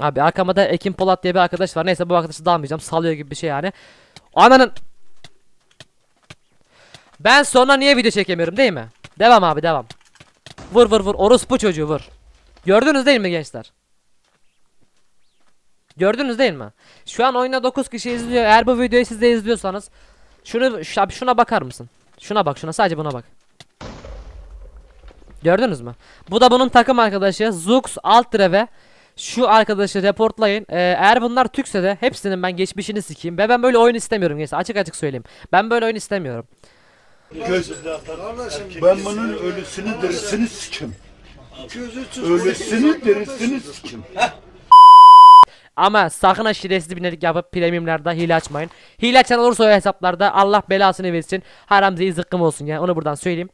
Abi arkamda da Ekin Polat diye bir arkadaş var. Neyse bu arkadaşı dalmayacağım. Salıyor gibi bir şey yani. Ananın. Ben sonra niye video çekemiyorum değil mi? Devam abi devam. Vur vur vur. Orospu çocuğu vur. Gördünüz değil mi gençler? Gördünüz değil mi? Şu an oyunda 9 kişi izliyor. Eğer bu videoyu siz de izliyorsanız şunu şu- abi şuna bakar mısın? Şuna bak şuna sadece buna bak. Gördünüz mü? Bu da bunun takım arkadaşı Zux Altreve. Şu arkadaşı reportlayın. Ee, eğer bunlar Türkse de hepsinin ben geçmişini sikeyim. Ve ben böyle oyun istemiyorum gençler. Açık açık söyleyeyim. Ben böyle oyun istemiyorum. Göz. Ben bunun ölüsünü derisini sikim. Ölüsünü derisini sikim. Ama sakın ha şerefsiz binelik yapıp premiumlarda hile açmayın. Hile açan olursa o hesaplarda Allah belasını versin. Haram zey zıkkım olsun yani onu buradan söyleyeyim.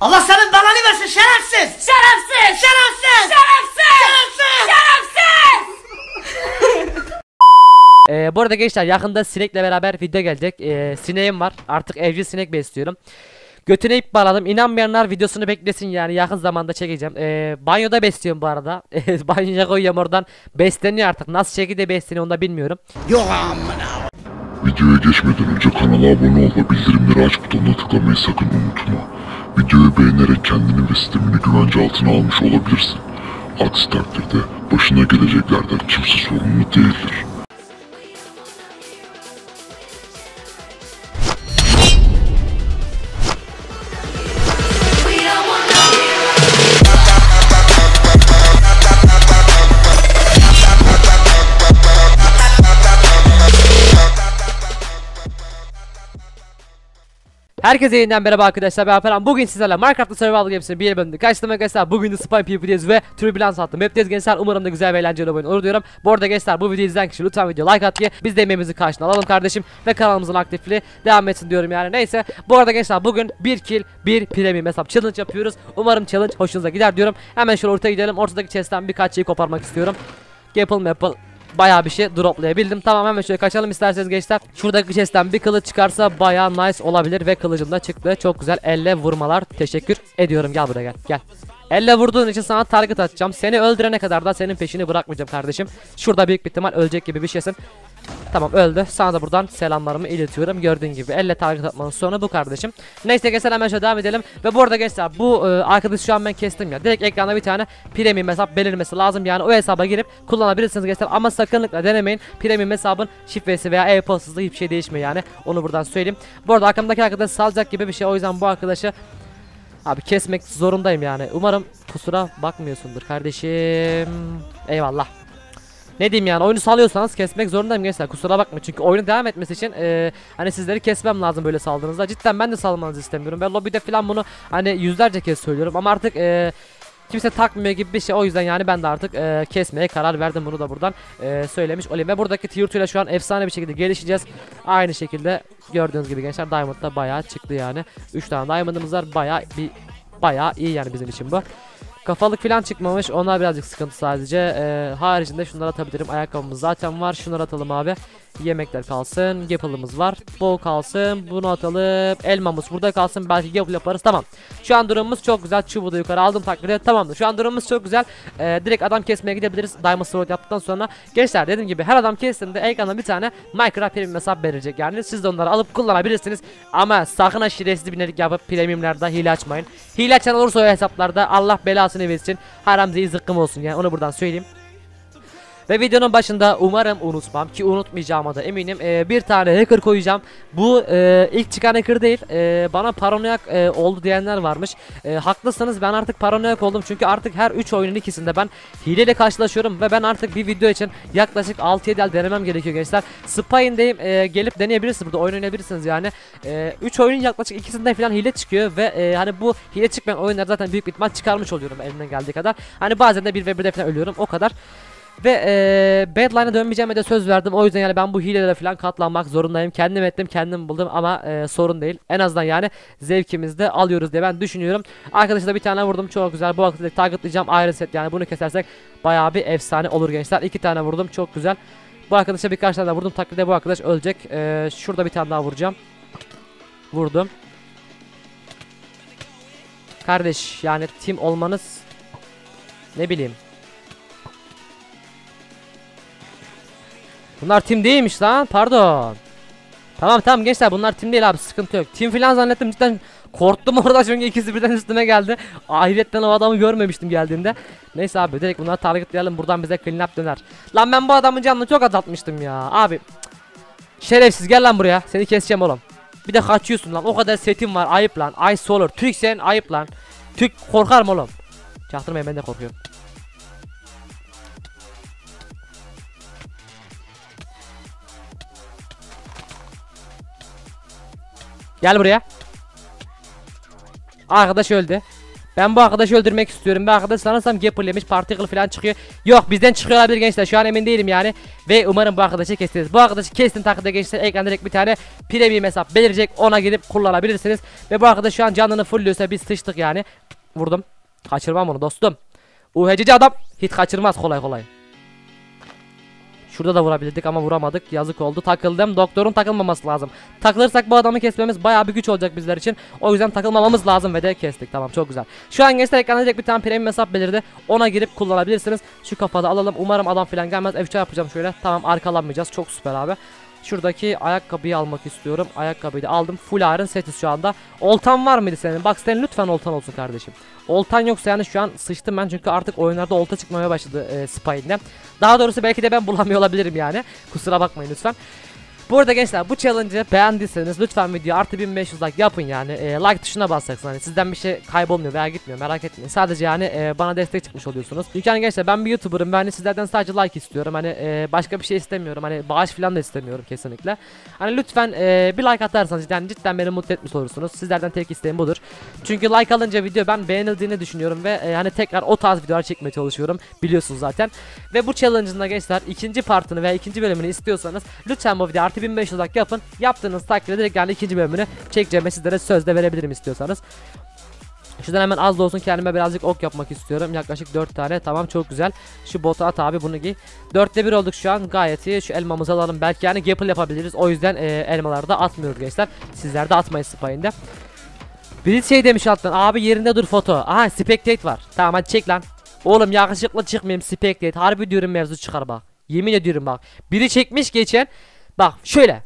Allah senin belanı versin şerefsiz. Şerefsiz. Şerefsiz. Şerefsiz. Şerefsiz. Ee, bu arada gençler yakında sinekle beraber video gelecek. Ee, sineğim var. Artık evcil sinek besliyorum. Götüne ip bağladım. İnanmayanlar videosunu beklesin yani yakın zamanda çekeceğim. Ee, banyoda besliyorum bu arada. Banyoya koyuyorum oradan. Besleniyor artık. Nasıl şekilde besleniyor onu da bilmiyorum. Videoya geçmeden önce kanala abone ol ve bildirimleri aç butonuna tıklamayı sakın unutma. Videoyu beğenerek kendini ve sistemini güvence altına almış olabilirsin. Aksi takdirde başına geleceklerden kimse sorumlu değildir. Herkese yeniden merhaba arkadaşlar ben Alperen Bugün sizlerle Minecraft'ta Survival Games'in bir bölümünde karşılamak arkadaşlar Bugün de Spy PvP'deyiz ve Turbulence attım. Map'teyiz gençler umarım da güzel ve eğlenceli oyun olur diyorum. Bu arada gençler bu videoyu izleyen kişi lütfen video like at diye Biz de emeğimizi karşına alalım kardeşim Ve kanalımızın aktifliği devam etsin diyorum yani. Neyse Bu arada gençler bugün 1 kill 1 premium hesap challenge yapıyoruz. Umarım challenge hoşunuza gider diyorum. Hemen şöyle ortaya gidelim. Ortadaki chest'ten birkaç şeyi koparmak istiyorum. Gapple Maple bayağı bir şey droplayabildim. Tamam hemen şöyle kaçalım isterseniz gençler. Şuradaki chest'ten bir kılıç çıkarsa bayağı nice olabilir ve kılıcım da çıktı. Çok güzel elle vurmalar. Teşekkür ediyorum. Gel buraya gel. Gel. Elle vurduğun için sana target atacağım. Seni öldürene kadar da senin peşini bırakmayacağım kardeşim. Şurada büyük bir ihtimal ölecek gibi bir şeysin. Tamam öldü. Sana da buradan selamlarımı iletiyorum. Gördüğün gibi elle target atmanın sonu bu kardeşim. Neyse gençler hemen şöyle devam edelim. Ve bu arada gençler bu e, arkadaşı şu an ben kestim ya. Direkt ekranda bir tane premium hesap belirmesi lazım. Yani o hesaba girip kullanabilirsiniz gençler. Ama sakınlıkla denemeyin. Premium hesabın şifresi veya e-postasında hiçbir şey değişmiyor yani. Onu buradan söyleyeyim. Bu arada arkamdaki arkadaş salacak gibi bir şey. O yüzden bu arkadaşı Abi kesmek zorundayım yani. Umarım kusura bakmıyorsundur kardeşim. Eyvallah. Ne diyeyim yani oyunu salıyorsanız kesmek zorundayım gençler kusura bakma çünkü oyunun devam etmesi için e, hani sizleri kesmem lazım böyle saldığınızda cidden ben de salmanızı istemiyorum ben lobide falan bunu hani yüzlerce kez söylüyorum ama artık e, kimse takmıyor gibi bir şey o yüzden yani ben de artık e, kesmeye karar verdim bunu da buradan e, söylemiş olayım ve buradaki tier 2 ile şu an efsane bir şekilde gelişeceğiz aynı şekilde gördüğünüz gibi gençler diamond da bayağı çıktı yani 3 tane diamondımız var bayağı bir bayağı iyi yani bizim için bu Kafalık falan çıkmamış. Onlar birazcık sıkıntı sadece. Ee, haricinde şunları atabilirim. Ayakkabımız zaten var. Şunları atalım abi. Yemekler kalsın. Gapple'ımız var. Bow kalsın. Bunu atalım. Elmamız burada kalsın. Belki gapple yaparız. Tamam. Şu an durumumuz çok güzel. Çubuğu da yukarı aldım takdirde. Tamamdır. Şu an durumumuz çok güzel. Ee, direkt adam kesmeye gidebiliriz. Diamond Sword yaptıktan sonra. Gençler dediğim gibi her adam kestiğinde ekrana bir tane Minecraft Premium hesap verecek. Yani siz de onları alıp kullanabilirsiniz. Ama sakın ha şerefsiz binelik yapıp premiumlarda hile açmayın. Hile açan olursa o hesaplarda Allah belasını versin. Haram zıkkım olsun yani onu buradan söyleyeyim. Ve videonun başında umarım unutmam ki unutmayacağıma da eminim ee, bir tane hacker koyacağım. Bu e, ilk çıkan hacker değil e, bana paranoyak e, oldu diyenler varmış. E, haklısınız ben artık paranoyak oldum çünkü artık her 3 oyunun ikisinde ben hileyle karşılaşıyorum ve ben artık bir video için yaklaşık 6-7 el denemem gerekiyor gençler. Spy'indeyim e, gelip deneyebilirsiniz burada oyun oynayabilirsiniz yani. 3 oyunun yaklaşık ikisinde falan hile çıkıyor ve e, hani bu hile çıkmayan oyunlar zaten büyük bir ihtimal çıkarmış oluyorum elimden geldiği kadar. Hani bazen de 1 ve 1'de falan ölüyorum o kadar. Ve eee Badline'a dönmeyeceğime de söz verdim. O yüzden yani ben bu hilelere falan katlanmak zorundayım. Kendim ettim, kendim buldum ama eee, sorun değil. En azından yani zevkimizi de alıyoruz diye ben düşünüyorum. Arkadaşlar da bir tane vurdum. Çok güzel. Bu arkadaşı targetlayacağım. Iron set yani bunu kesersek bayağı bir efsane olur gençler. İki tane vurdum. Çok güzel. Bu arkadaşa birkaç tane daha vurdum. Takdirde bu arkadaş ölecek. Eee, şurada bir tane daha vuracağım. Vurdum. Kardeş yani team olmanız ne bileyim Bunlar tim değilmiş lan. Pardon. Tamam tamam gençler bunlar tim değil abi sıkıntı yok. Tim filan zannettim cidden korktum orada çünkü ikisi birden üstüme geldi. Ahiretten o adamı görmemiştim geldiğinde. Neyse abi direkt bunları targetlayalım buradan bize clean up döner. Lan ben bu adamın canını çok azaltmıştım ya abi. Şerefsiz gel lan buraya seni keseceğim oğlum. Bir de kaçıyorsun lan o kadar setim var ayıp lan. Ay Solar Türk sen ayıp lan. Türk korkarım oğlum. Çaktırmayın ben de korkuyorum. Gel buraya. Arkadaş öldü. Ben bu arkadaşı öldürmek istiyorum. Bir arkadaş sanırsam gapperlemiş particle falan çıkıyor. Yok bizden çıkıyor olabilir gençler. Şu an emin değilim yani. Ve umarım bu arkadaşı keseriz. Bu arkadaşı kestin takdirde gençler ekranda direkt bir tane premium hesap belirecek. Ona gidip kullanabilirsiniz. Ve bu arkadaş şu an canını fullüyorsa biz sıçtık yani. Vurdum. Kaçırmam onu dostum. UHC'ci adam hiç kaçırmaz kolay kolay. Şurada da vurabilirdik ama vuramadık. Yazık oldu. Takıldım. Doktorun takılmaması lazım. Takılırsak bu adamı kesmemiz bayağı bir güç olacak bizler için. O yüzden takılmamamız lazım ve de kestik. Tamam çok güzel. Şu an gençler ekranda direkt bir tane premium hesap belirdi. Ona girip kullanabilirsiniz. Şu kafada alalım. Umarım adam falan gelmez. F3 yapacağım şöyle. Tamam arkalanmayacağız. Çok süper abi. Şuradaki ayakkabıyı almak istiyorum. Ayakkabıyı da aldım. Full iron setiz şu anda. Oltan var mıydı senin? Bak senin lütfen oltan olsun kardeşim. Oltan yoksa yani şu an sıçtım ben çünkü artık oyunlarda olta çıkmaya başladı e, Spine'de. Daha doğrusu belki de ben bulamıyor olabilirim yani. Kusura bakmayın lütfen. Bu arada gençler bu challenge'ı beğendiyseniz lütfen video artı 1500 like yapın yani. E, like tuşuna basacaksın. Hani sizden bir şey kaybolmuyor veya gitmiyor merak etmeyin. Sadece yani e, bana destek çıkmış oluyorsunuz. Çünkü hani gençler ben bir youtuberım ben hani sizlerden sadece like istiyorum. Hani e, başka bir şey istemiyorum. Hani bağış falan da istemiyorum kesinlikle. Hani lütfen e, bir like atarsanız yani cidden beni mutlu etmiş olursunuz. Sizlerden tek isteğim budur. Çünkü like alınca video ben beğenildiğini düşünüyorum ve e, hani tekrar o tarz videolar çekmeye çalışıyorum. Biliyorsunuz zaten. Ve bu challenge'ın da gençler ikinci partını veya ikinci bölümünü istiyorsanız lütfen bu video artı 1500 like yapın. Yaptığınız takdirde direkt yani ikinci bölümünü çekeceğime sizlere söz de verebilirim istiyorsanız. Şuradan hemen az da olsun kendime birazcık ok yapmak istiyorum. Yaklaşık 4 tane. Tamam çok güzel. Şu botu at abi bunu giy. 4'te 1 olduk şu an. Gayet iyi. Şu elmamızı alalım. Belki yani gapple yapabiliriz. O yüzden e, elmaları da atmıyoruz gençler. Sizler de atmayın spayında. Biri şey demiş alttan. Abi yerinde dur foto. Aha spectate var. Tamam hadi çek lan. Oğlum yakışıklı çıkmayayım spectate. Harbi diyorum mevzu çıkar bak. Yemin ediyorum bak. Biri çekmiş geçen. Bak şöyle.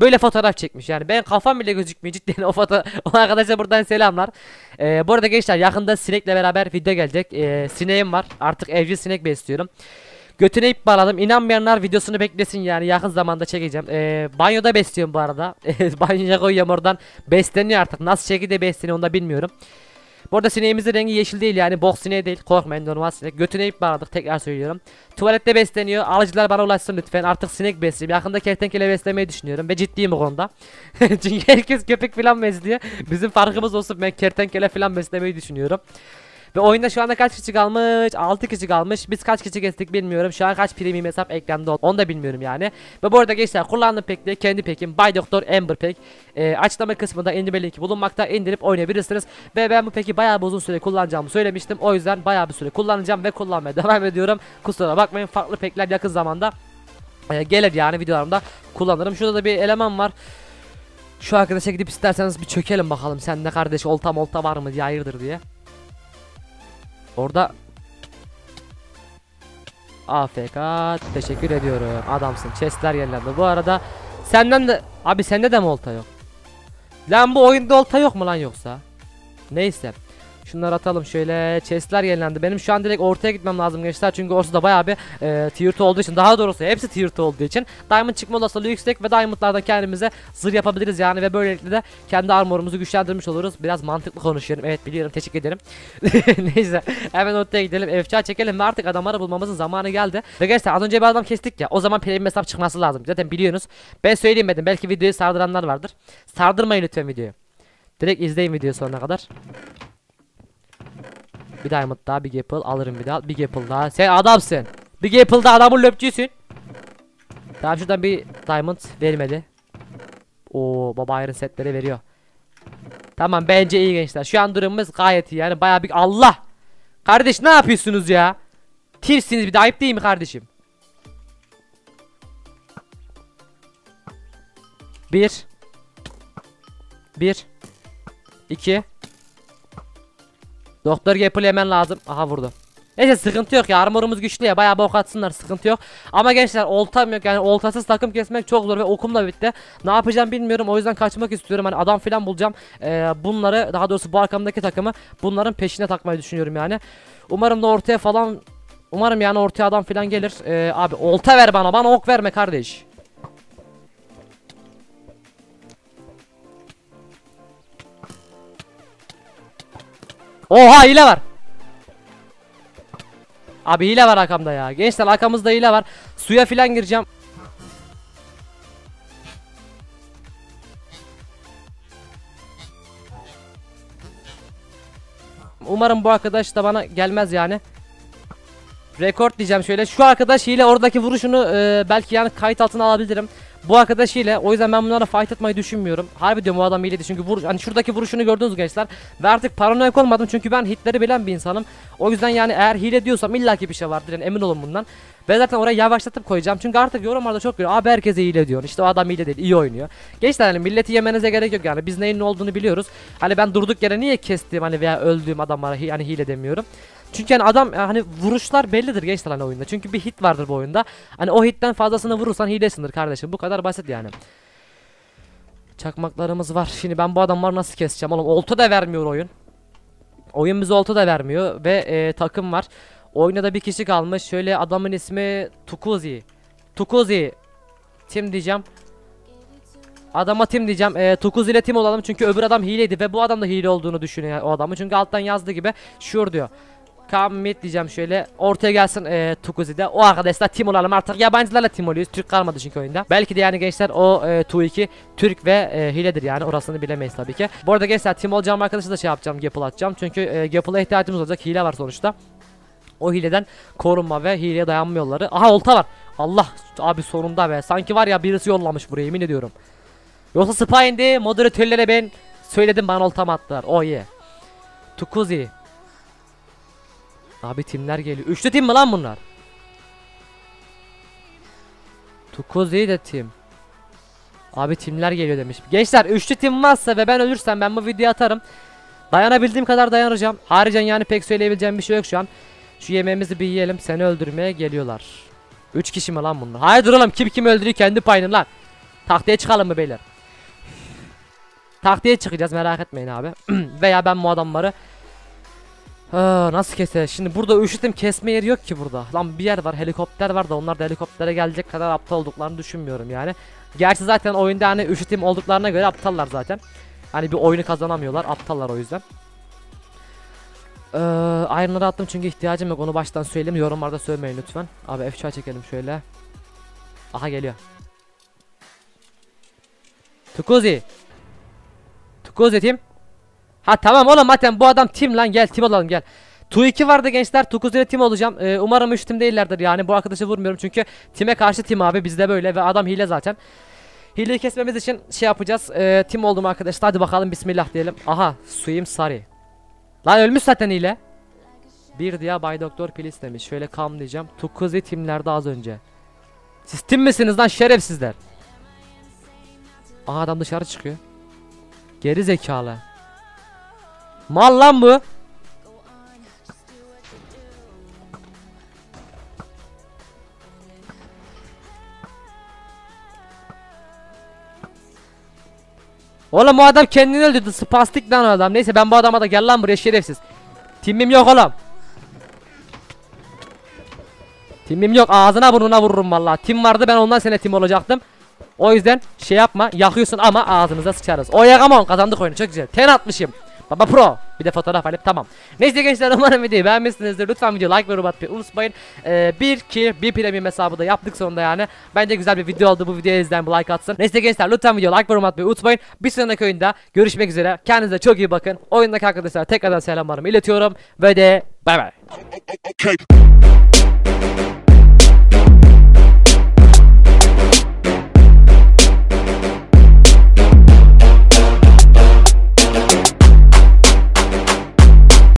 Böyle fotoğraf çekmiş. Yani ben kafam bile gözükmüyor cidden o foto o arkadaşa buradan selamlar. Ee, Bu arada gençler yakında sinekle beraber video gelecek. Ee, Sineğim var. Artık evcil sinek besliyorum. Götüne ip bağladım. İnanmayanlar videosunu beklesin yani. Yakın zamanda çekeceğim. Ee, Banyoda besliyorum bu arada. Banyoya koyuyorum oradan. Besleniyor artık. Nasıl şekilde besleniyor onu da bilmiyorum bu arada sineğimizin rengi yeşil değil yani bok sineği değil. Korkmayın normal sinek. Götüne ip bağladık tekrar söylüyorum. Tuvalette besleniyor. Alıcılar bana ulaşsın lütfen. Artık sinek besleyeyim yakında kertenkele beslemeyi düşünüyorum ve ciddiyim bu konuda. Çünkü herkes köpek falan besliyor. Bizim farkımız olsun. Ben kertenkele falan beslemeyi düşünüyorum ve oyunda şu anda kaç kişi kalmış? 6 kişi kalmış. Biz kaç kişi kestik bilmiyorum. Şu an kaç premium hesap ekranda onu da bilmiyorum yani. Ve bu arada gençler kullandığım pek de kendi pekim Bay Doktor Ember pek. Ee, açıklama kısmında indirme linki bulunmakta. indirip oynayabilirsiniz. Ve ben bu peki bayağı bir uzun süre kullanacağımı söylemiştim. O yüzden bayağı bir süre kullanacağım ve kullanmaya devam ediyorum. Kusura bakmayın farklı pekler yakın zamanda e, gelir yani videolarımda kullanırım. Şurada da bir eleman var. Şu arkadaşa gidip isterseniz bir çökelim bakalım. Sende kardeş olta molta var mı diye hayırdır diye. Orada AFK teşekkür ediyorum. Adamsın chestler yerlendi. Bu arada senden de abi sende de mi olta yok. Lan bu oyunda olta yok mu lan yoksa? Neyse Şunları atalım şöyle. Chestler yenilendi. Benim şu an direkt ortaya gitmem lazım gençler. Çünkü orası da bayağı bir e, tier 2 olduğu için. Daha doğrusu hepsi tier 2 olduğu için. Diamond çıkma olasılığı yüksek ve diamondlardan kendimize zırh yapabiliriz yani. Ve böylelikle de kendi armorumuzu güçlendirmiş oluruz. Biraz mantıklı konuşuyorum. Evet biliyorum teşekkür ederim. Neyse hemen ortaya gidelim. FCA çekelim ve artık adamları bulmamızın zamanı geldi. Ve gençler az önce bir adam kestik ya. O zaman premium hesap çıkması lazım. Zaten biliyorsunuz. Ben söyleyeyim dedim. Belki videoyu sardıranlar vardır. Sardırmayın lütfen videoyu. Direkt izleyin videoyu sonuna kadar. Bir diamond daha bir apple alırım bir daha bir apple daha. Sen adamsın. Bir apple daha adamın löpçüsün. Tamam şuradan bir diamond vermedi. Oo baba iron setleri veriyor. Tamam bence iyi gençler. Şu an durumumuz gayet iyi. Yani baya bir Allah. Kardeş ne yapıyorsunuz ya? Tirsiniz bir de ayıp değil mi kardeşim? Bir. Bir. İki Doktor Gapple hemen lazım. Aha vurdu. Neyse sıkıntı yok ya armorumuz güçlü ya bayağı bok atsınlar sıkıntı yok. Ama gençler oltam yok yani oltasız takım kesmek çok zor ve okum da bitti. Ne yapacağım bilmiyorum o yüzden kaçmak istiyorum hani adam filan bulacağım. Ee, bunları daha doğrusu bu arkamdaki takımı bunların peşine takmayı düşünüyorum yani. Umarım da ortaya falan Umarım yani ortaya adam filan gelir. Ee, abi olta ver bana bana ok verme kardeş. Oha hile var. Abi hile var arkamda ya. Gençler arkamızda hile var. Suya filan gireceğim. Umarım bu arkadaş da bana gelmez yani. Rekord diyeceğim şöyle. Şu arkadaş hile oradaki vuruşunu e, belki yani kayıt altına alabilirim. Bu arkadaş hile. O yüzden ben bunlara fight etmeyi düşünmüyorum. Harbi diyorum o adam hileydi çünkü vur hani şuradaki vuruşunu gördünüz gençler. Ve artık paranoyak olmadım çünkü ben hitleri bilen bir insanım. O yüzden yani eğer hile diyorsam illaki bir şey vardır yani emin olun bundan. Ben zaten oraya yavaşlatıp koyacağım çünkü artık yorumlarda çok görüyor. Abi herkese hile diyor. İşte o adam hile değil, iyi oynuyor. Gençler hani milleti yemenize gerek yok yani. Biz neyin ne olduğunu biliyoruz. Hani ben durduk yere niye kestiğim hani veya öldüğüm adamlara hani hile demiyorum. Çünkü hani adam hani vuruşlar bellidir gençler hani oyunda. Çünkü bir hit vardır bu oyunda. Hani o hitten fazlasını vurursan hilesindir kardeşim. Bu kadar basit yani. Çakmaklarımız var. Şimdi ben bu adamları nasıl keseceğim oğlum? Olta da vermiyor oyun. Oyun bize olta da vermiyor ve e, takım var. Oyunda da bir kişi kalmış. Şöyle adamın ismi Tukuzi. Tukuzi. Tim diyeceğim. Adama tim diyeceğim. E, Tukuzi ile tim olalım çünkü öbür adam hileydi ve bu adam da hile olduğunu düşünüyor o adamı. Çünkü alttan yazdığı gibi sure diyor. Come meet diyeceğim şöyle. Ortaya gelsin e, Tukuzi'de. O arkadaşlar tim olalım artık. Yabancılarla tim oluyoruz. Türk kalmadı çünkü oyunda. Belki de yani gençler o e, Tu2 Türk ve e, hiledir yani. Orasını bilemeyiz tabii ki. Bu arada gençler tim olacağım arkadaşı da şey yapacağım. Gapple atacağım. Çünkü e, Gapple'a ihtiyacımız olacak. Hile var sonuçta. O hileden korunma ve hileye dayanma yolları. Aha olta var. Allah abi sonunda be. Sanki var ya birisi yollamış buraya yemin ediyorum. Yoksa spy indi. Moderatörlere ben söyledim bana oltam attılar. Oh yeah. Tukuzi. Abi timler geliyor. Üçlü tim mi lan bunlar? Tukuzi de tim. Abi timler geliyor demiş. Gençler üçlü tim varsa ve ben ölürsem ben bu videoyu atarım. Dayanabildiğim kadar dayanacağım. Haricen yani pek söyleyebileceğim bir şey yok şu an. Şu yemeğimizi bir yiyelim. Seni öldürmeye geliyorlar. 3 kişi mi lan bunlar? Haydi oğlum kim kim öldürüyor kendi payını lan. Tahtaya çıkalım mı beyler? Tahtaya çıkacağız merak etmeyin abi. Veya ben bu adamları Aa, nasıl keseriz? Şimdi burada üşütüm kesme yeri yok ki burada. Lan bir yer var helikopter var da onlar da helikoptere gelecek kadar aptal olduklarını düşünmüyorum yani. Gerçi zaten oyunda hani üşütüm olduklarına göre aptallar zaten. Hani bir oyunu kazanamıyorlar aptallar o yüzden. Ee, Iron'ları attım çünkü ihtiyacım yok onu baştan söyleyeyim yorumlarda söylemeyin lütfen. Abi F3'e çekelim şöyle. Aha geliyor. Tukuzi. Tukuzi tim. Ha tamam oğlum zaten bu adam tim lan gel tim olalım gel. Tu 2 vardı gençler. Tukuzi ile tim olacağım. Ee, umarım 3 tim değillerdir yani. Bu arkadaşı vurmuyorum çünkü time karşı tim abi bizde böyle ve adam hile zaten. Hileyi kesmemiz için şey yapacağız. Ee, tim oldum arkadaşlar. Hadi bakalım bismillah diyelim. Aha suyum sarı. Lan ölmüş zaten hile. Bir diye Bay Doktor Pilis demiş. Şöyle kam diyeceğim. Tukuzi timlerde az önce. Siz tim misiniz lan şerefsizler? Aha adam dışarı çıkıyor. Geri zekalı. Mal lan bu. Oğlum o adam kendini öldürdü. Spastik lan adam. Neyse ben bu adama da gel lan buraya şerefsiz. Timim yok oğlum. Timim yok. Ağzına burnuna vururum vallahi. Tim vardı ben ondan sene tim olacaktım. O yüzden şey yapma. Yakıyorsun ama ağzınıza sıçarız. O yakamon kazandık oyunu. Çok güzel. Ten atmışım. Baba Pro. Bir de fotoğraf alıp tamam. Neyse gençler umarım videoyu beğenmişsinizdir. Lütfen videoyu like ve yorum atmayı unutmayın. Ee, bir ki bir premium hesabı da yaptık sonunda yani. Bence güzel bir video oldu. Bu videoyu izleyen bir like atsın. Neyse gençler lütfen videoyu like ve yorum atmayı unutmayın. Bir sonraki oyunda görüşmek üzere. Kendinize çok iyi bakın. Oyundaki arkadaşlar tekrardan selamlarımı iletiyorum. Ve de bay bay.